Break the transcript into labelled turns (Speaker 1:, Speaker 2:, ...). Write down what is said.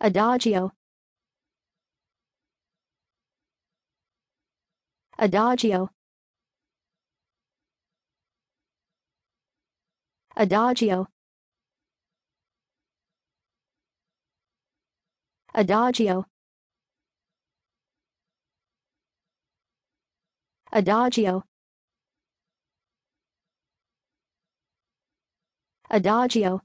Speaker 1: Adagio. Adagio. Adagio. Adagio. Adagio. Adagio.